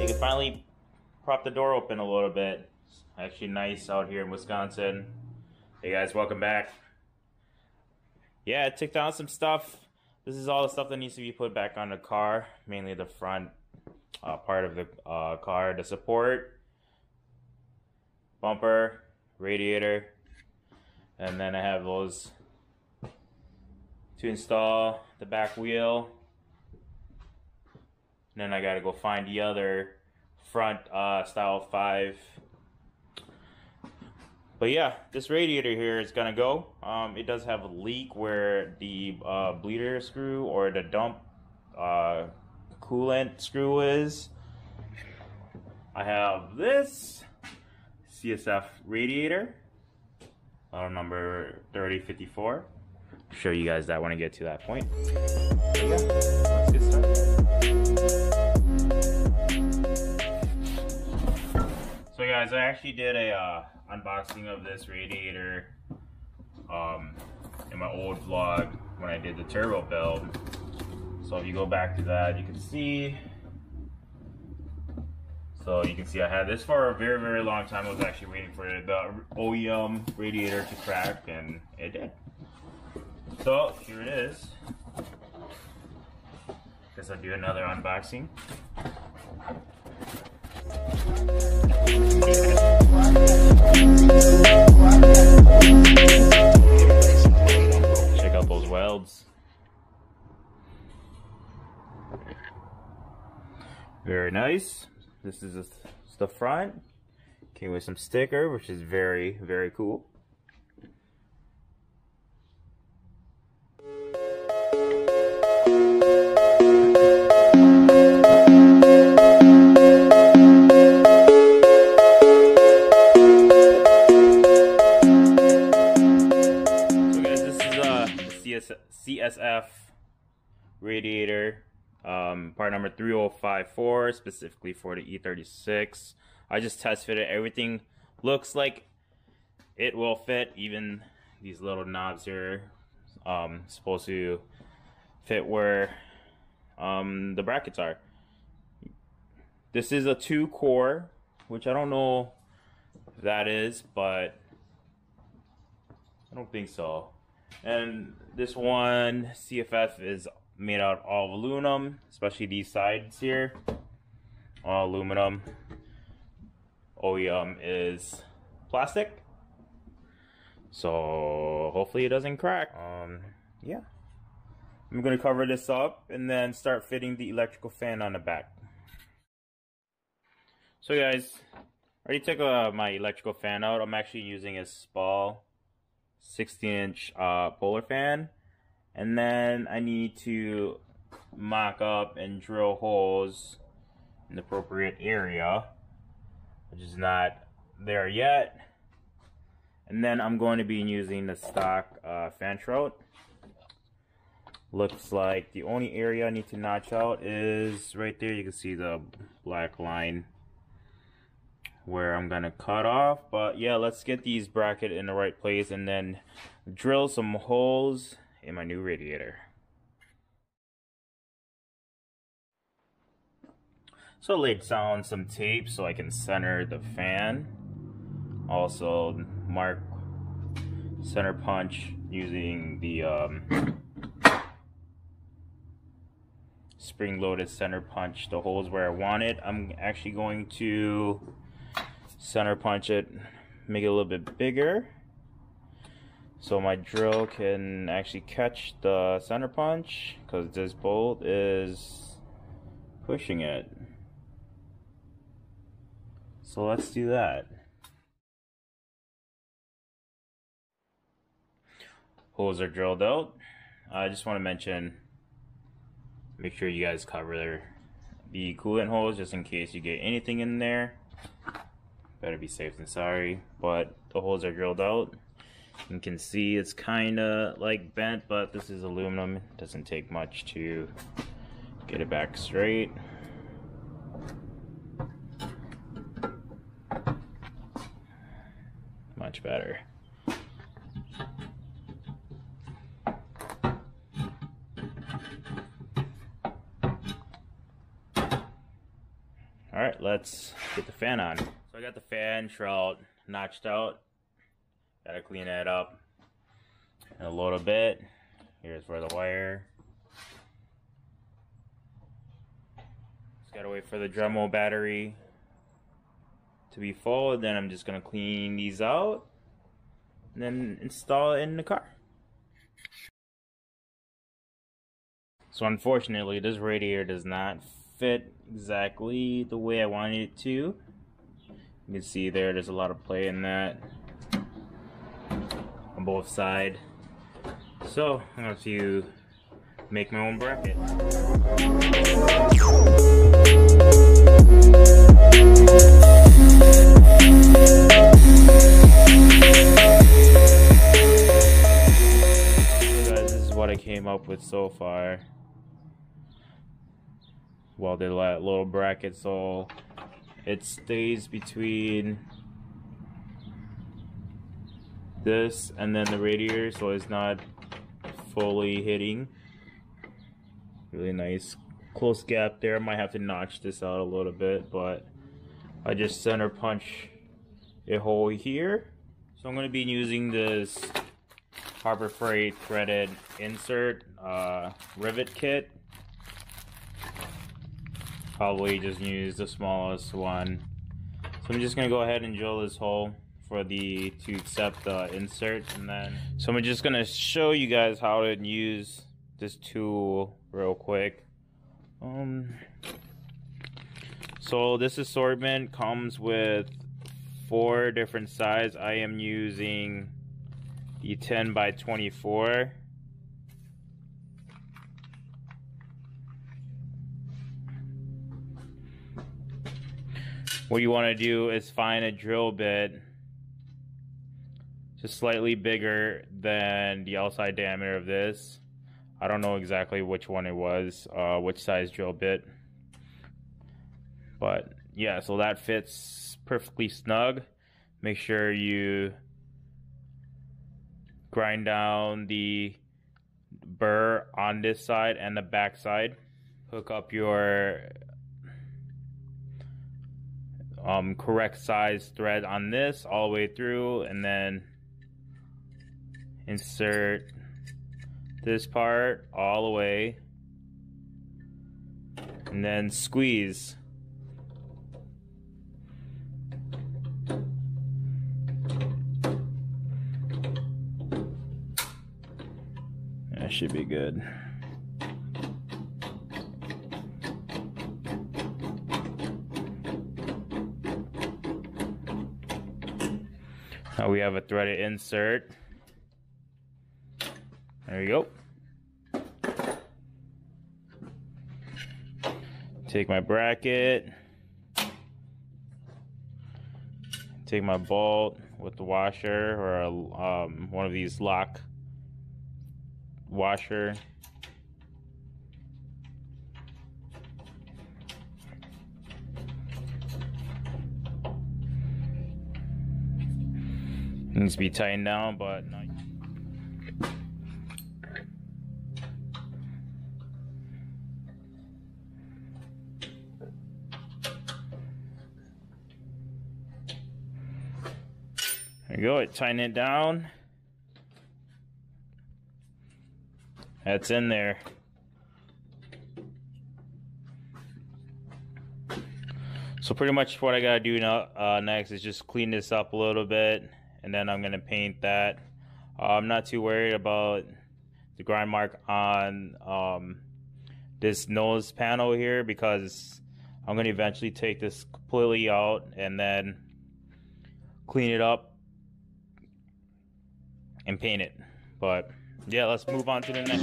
You can finally prop the door open a little bit. Actually nice out here in Wisconsin. Hey guys, welcome back. Yeah, I took down some stuff. This is all the stuff that needs to be put back on the car, mainly the front uh, part of the uh, car, the support, bumper, radiator, and then I have those to install the back wheel. And then I gotta go find the other front uh, style 5 but yeah, this radiator here is gonna go. Um, it does have a leak where the uh, bleeder screw or the dump uh, coolant screw is. I have this CSF radiator, model number 3054. Show you guys that when I get to that point. Yeah, guys, I actually did a uh, unboxing of this radiator um, in my old vlog when I did the turbo build. So if you go back to that, you can see. So you can see I had this for a very, very long time. I was actually waiting for the OEM radiator to crack, and it did. So here it is. Guess I'll do another unboxing. Check out those welds. Very nice. This is the front. Came with some sticker, which is very, very cool. CSF radiator, um, part number 3054, specifically for the E36. I just test fitted everything. Looks like it will fit, even these little knobs here. Um, supposed to fit where um, the brackets are. This is a two core, which I don't know that is, but I don't think so. And this one CSF is made out of all aluminum, especially these sides here. All aluminum. OEM is plastic. So hopefully it doesn't crack. Um, yeah. I'm going to cover this up and then start fitting the electrical fan on the back. So guys, I already took uh, my electrical fan out. I'm actually using a SPAL 60 inch uh, polar fan. And then I need to mock up and drill holes in the appropriate area which is not there yet. And then I'm going to be using the stock uh, fan shroud. Looks like the only area I need to notch out is right there. You can see the black line where I'm gonna cut off but yeah let's get these bracket in the right place and then drill some holes in my new radiator. So I laid down some tape so I can center the fan. Also mark center punch using the um, spring-loaded center punch the holes where I want it. I'm actually going to center punch it, make it a little bit bigger. So my drill can actually catch the center punch because this bolt is pushing it. So let's do that. Holes are drilled out. I just want to mention, make sure you guys cover the coolant holes just in case you get anything in there better be safe than sorry. But the holes are drilled out. You can see it's kind of like bent but this is aluminum. It doesn't take much to get it back straight. Much better. Alright, let's get the fan on. Got the fan shroud notched out. Gotta clean that up a little bit. Here's where the wire. Just gotta wait for the Dremel battery to be full. Then I'm just gonna clean these out and then install it in the car. So unfortunately, this radiator does not fit exactly the way I wanted it to. You can see there, there's a lot of play in that on both sides. So I'm going to make my own bracket. this is what I came up with so far well the little bracket so it stays between this and then the radiator so it's not fully hitting. Really nice close gap there. I might have to notch this out a little bit but I just center punch a hole here. So I'm going to be using this Harbor Freight threaded insert uh, rivet kit probably just use the smallest one. So I'm just gonna go ahead and drill this hole for the to accept the insert and then so I'm just gonna show you guys how to use this tool real quick. Um so this assortment comes with four different sizes. I am using the 10 by 24 what you want to do is find a drill bit just slightly bigger than the outside diameter of this. I don't know exactly which one it was, uh, which size drill bit. But yeah, so that fits perfectly snug. Make sure you grind down the burr on this side and the back side. Hook up your um, correct size thread on this all the way through and then insert this part all the way and then squeeze. That should be good Now we have a threaded insert. There you go. Take my bracket. Take my bolt with the washer or a, um, one of these lock washer. Needs to be tightened down, but not. There you go, tighten it down. That's in there. So pretty much what I gotta do now uh, next is just clean this up a little bit and then I'm going to paint that. Uh, I'm not too worried about the grind mark on um, this nose panel here because I'm going to eventually take this completely out and then clean it up and paint it. But yeah, let's move on to the next.